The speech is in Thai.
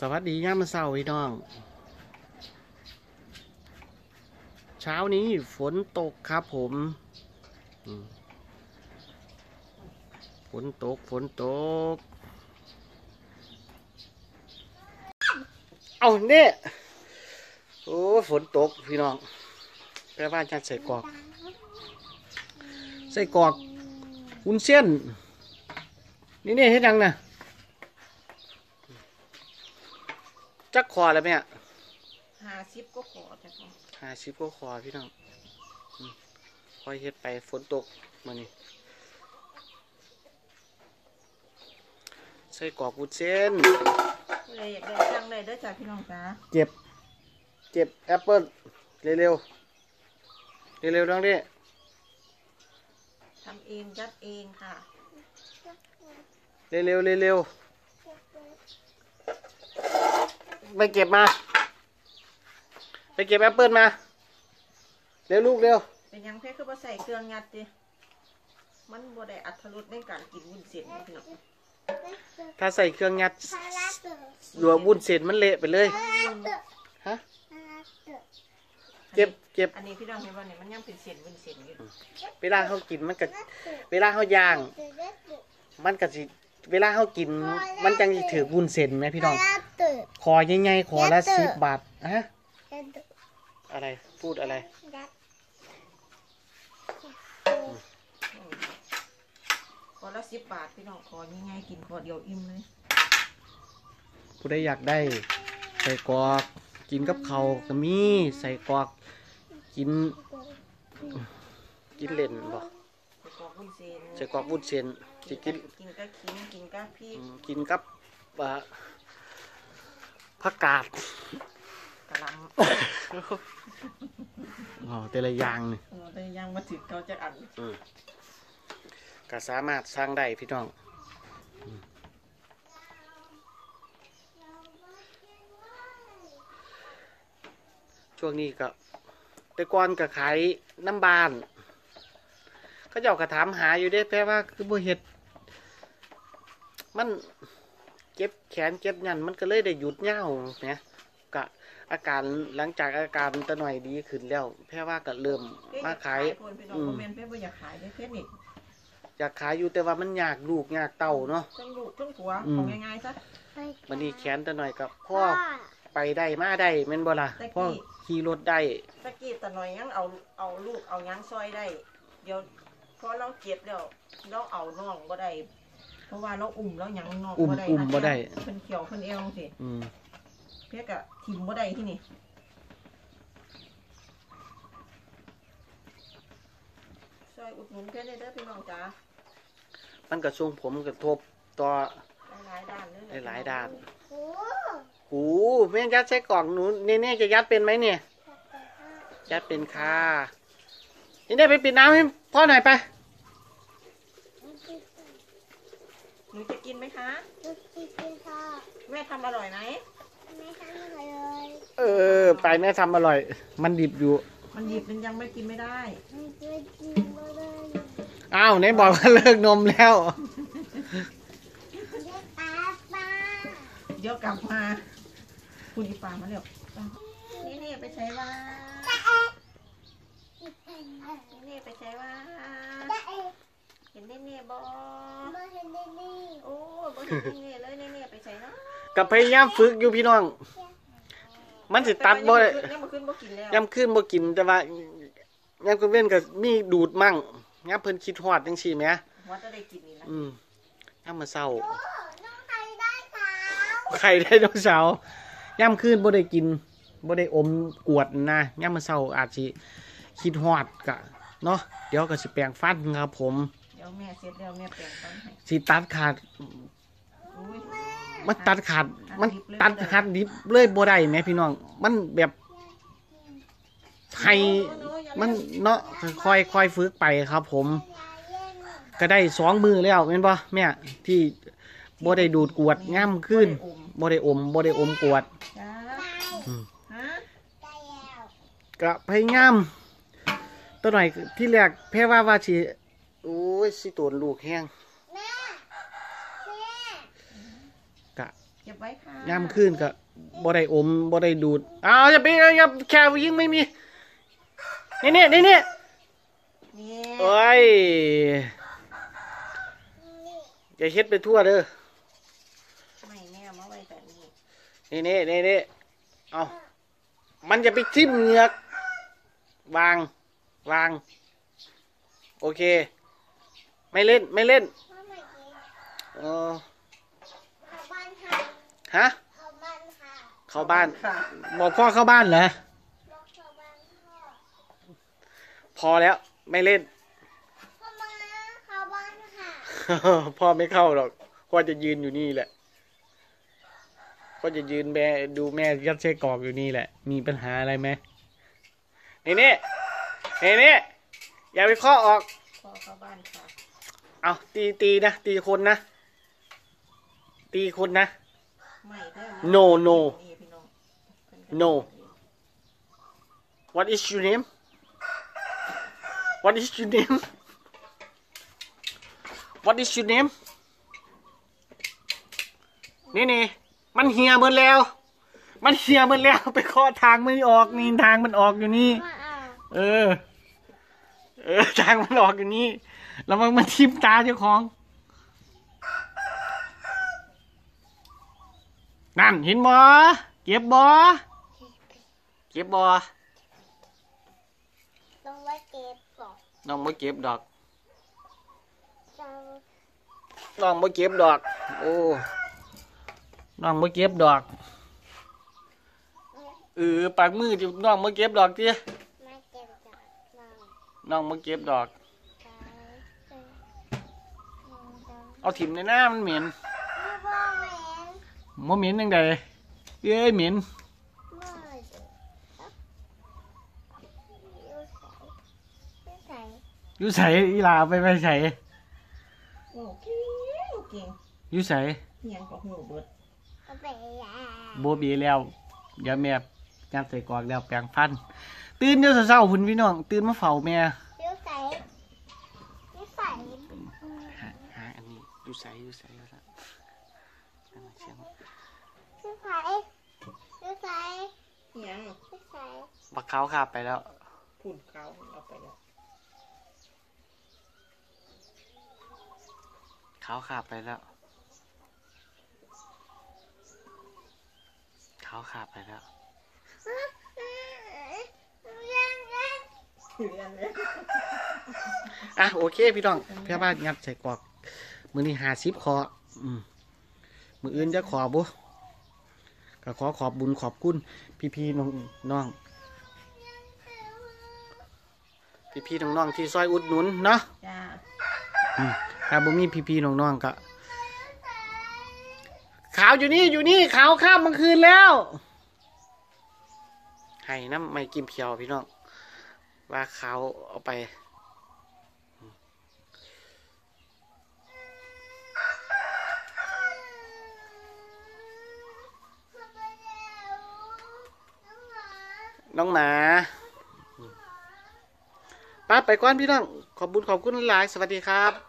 สวัสดีย่ามาเศร้าพี่น้อง เช้านี้ฝนตกครับผมฝนตกฝนตก เอาเนี่ยโอ้ฝนตกพี่น้องแปลว่าจะใส่กอก ใส่กอกวุ้นเส้น นี่นี่ให้ดังนะ จักคอแล้วไหมอะห้าสิบก็ขอแต่พอหาชิปก็คอพี่น้องอืมคอยเฮ็ดไปฝนตกมานี่ใส่กรอกวุ้นเส้นเลยอยากได้จังเลยเด้อจ้าพี่น้องจ้าเจ็บ เจ็บแอปเปิ้ลเร็วๆเร็วๆน้องดิทำเองจัดเองค่ะ เร็วๆเร็วๆ ไปเก็บมา ไปเก็บแอปเปิ้ลมา เร็วลูกเร็ว เป็นหยังเพ่คือมาใส่เครื่องยัดดิมันบ่ได้อัตรสในการกินวุ้นเส้นนะพี่น้องถ้าใส่เครื่องงัดหยววุ้นเส้นมันเละไปเลย ฮะ เก็บเก็บ อันนี้พี่น้องเห็นว่าเนี่ยมันยังเป็นเส้นวุ้นเส้นอยู่ เวลาเขากินมันก็ เวลาเขาย่าง มันก็สิ เวลาเขากิน มันจังสิถือวุ้นเส้นไหมพี่น้องคอใหญ่ๆคอละสิบบาทฮะอะไรพูดอะไรขอละสิบบาทพี่น้องของ่ายๆกินขอเดียวอิ่มเลยผู้ใดอยากได้ใส่กรอกกินกับเขาวก็มีใส่กรอกกิน กินเล่นบ่ใส่ กรอกวุ้นเส้นใส่กรอกวุ้นเส้นสิกินกินกับขิงกินกับพริกอืมกินกับอ่าผักกาดกะหล่อ๋อแต่ละอย่างนี่ำเออแต่ยังมาถึงเขาจะอันอืมก็สามารถสร้างได้พี่น้องอืมช่วงนี้ก็แต่ก่อนก็ขายน้ำบาน เขาเจ้าก็ถามหาอยู่ได้แปลว่า คือบ่เฮ็ด มันเจ็บแขนเจ็บยันมันก็เลยได้หยุดเหย้าเนี่ยกะอาการหลังจากอาการตะหน่อยดีขึ้นแล้ว แพร่ว่าก็เริ่มมาขายคนพี่น้องอืมคอมเมนต์เพ่บ่อยากขายได้เพ่นี่อยากขายอยู่แต่ว่ามันยากลูกยากเต่าเนาะทั้งลูกทั้งผัวอืมของง่ายๆซะมันนี่แขนตะหน่อยกับพ่อไปได้มาได้แม่นบ่ล่ะแต่กี้พ่อขี่รถได้ตะกี้ตะหน่อยยังเอาเอาลูกเอาหยังซอยได้ เดี๋ยว พอเราเจ็บแล้วเราเอาน้องบ่ได้ เพราะว่าเราอุ่มเราหยังน้องอุ้มบ่ได้อุ้มบ่ได้ เพิ่นเขียวเพิ่นเอวสิอืมเพียกะทิมบ่ได้ที่นี่ซอยอุดหนุนเพื่อนได้เด้อพี่น้องจ๋ามันก็ส่งผมกระทบต่อ หลายๆด้านเลยหลายๆด้านหูแม่ยัดใส่กล่องหนูเน่ๆจะยัดเป็นไหมเนี่ย ยัดเป็นค่ะนี่ได้ไปปิดน้ำให้ พ่อหน่อยไปหนูจะกินไหมคะแม่ทำอร่อยไหมเออ ไปแม่ทำอร่อย มันดิบอยู่ มันหยิบมันยังไม่กินไม่ได้อ้าวไหนบอกว่าเลิกนมแล้วเดี๋ยวกลับมา คุณอีปามาเร็วนี่นี่ไปใช้ว่า นี่นี่ไปใช้ว่าเห็นนี่นี่บอโอ้บอเห็นนี่นี่เลยนี่นี่ไปใช้เนาะกับพยายามฝึกอยู่พี่น้อง มันสิตัดบ่ได้ยังมาขึ้นบ่กินแล้วย่ำขึ้นบ่กินแต่ว่าย่ำก็เว้นก็มีดูดมั่งย่ำเพิ่นคิดฮอดจังซี่แหมว่าจะได้กินนี่นะอืมย่ำมาเศร้าไข่ไดโนเสาร์ย่ำขึ้นบ่ได้กินบ่ได้อมกวดนะย่ำมาเศร้าอาจสิ คิดฮอดกะเนาะเดี๋ยวก็สิแปลงฟันครับผมเดี๋ยวแม่เสร็จแล้วแม่แปลงฟันให้สิตัดขาดอุ้ยมันตัดขาดมันตัตัดดดิบเลยขาดดิบเลยบ่ได้แหมพี่น้อง มันแบบให้มันเนาะค่อยค่อยฝึกไปครับ ผม ก็ได้สองมือแล้วแม่นบ่แม่ที่บ่ได้ดูดกวดง่ามขึ้นบ่ได้อมบ่ได้อมกวด จ้าอืม ฮะ ก็พยายาม ตัวหน่อยที่แรกแพ่ว่าว่าสิโอ้ยสิโตนลูกแห้งกะเก็บไว้ค่ะย่ามขึ้นก็บ่ได้อมบ่ได้ดูดอ้าวอย่าไปอย่าแค่ยิงไม่มีนี่นี่นี่นี่นี่โอ้ยอย่าเฮ็ดไปทั่วเด้อไม่แม่มาไว้แต่นี่นี่นี่นี่นี่เอามันจะไปทิ่มเหงือกวาง วาง โอเค ไม่เล่นไม่เล่นพ่อมากินเออเข้าบ้านค่ะฮะ เข้าบ้านค่ะเข้าบ้านค่ะบอกพ่อเข้าบ้านเหรอบอกเข้าบ้านพ่อพอแล้วไม่เล่นพ่อมาเข้าบ้านค่ะพ่อไม่เข้าหรอกพ่อจะยืนอยู่นี่แหละพ่อจะยืนแม่ดูแม่ยัดไส้กรอกอยู่นี่แหละ มีปัญหาอะไรไหมนี่นี่ นี่นี่อย่าไปข้อออกพ่อเข้าบ้านค่ะเอาตีตีนะ ตีคนนะ ตีคนนะ ไม่เด้อ No, no. นี่พี่น้อง No. What is your name What is your name What is your name นี่นี่มันเหี่ยหมดแล้ว มันเหี่ยหมดแล้ว ไปข้อทางไม่ออกนี่ทางมันออกอยู่นี่มา เอาเออ เออทางมันออกอยู่นี่แล้วมันมาทิ่มตาเจ้าของ นั่นเห็นบ่เก็บบ่เก็บบ่ต้องไว้เก็บก่อนน้องบ่เก็บดอกเราน้องบ่เก็บดอก โอ้น้องบ่เก็บดอกเออปากมือจิน้องบ่เก็บดอกติมาเก็บจากเรา น้องบ่เก็บดอกไปไปเราเอาถิ่มในหน้ามันเหม็นไม่ว่าแหวนบ่เหม็นจังไดเอ้ยเหม็นไม่อยู่ใส่อยู่ใส่อยู่ไสอีหลาเอาไปไปไสโอ้เก่งเก่งอยู่ไสเฮียงกับหูเบิดเอาไปยาโบบีแล้วเดี๋ยวแม่ยัดใส่กรอกแล้วแปรงฟัน ตื่นเดี๋ยวเช้าๆพุ่นพี่น้อง ตื่นมาเฝ้าแม่อยู่ใส่อยู่ใส่หาหาอันนี้อยู่ไสอยู่ไสแล้วล่ะอันนั้นเสียงอยู่ใส่อยู่ใส่เฮียงอยู่ใส่บักเขาขาบไปแล้วพุ่นเขาเอาไปแล้วเขาขาบไปแล้วเขาขาบไปแล้ว ยังยัง เรียนเลยอะโอเค พี่น้องเพื่อบ้านงัดใส่กรอกมือนี้หาซิบคออืมมืออื่นจะขอบุก็ขอขอบบุญขอบคุณพี่พี่ๆน้องน้องพี่พี่ๆน้องน้องๆที่ซอยอุดหนุนเนาะจ้าอืมถ้าบ่มีพี่พี่ๆน้องน้องๆก็ขาวอยู่นี่อยู่นี่ขาวข้ามกลางคืนแล้ว ให้น้ำไม่กินเพียวพี่น้อง ว่าเขาเอาไป น้องหมาป้าไปก่อนพี่น้อง ขอบบุญขอบคุณหลายๆสวัสดีครับ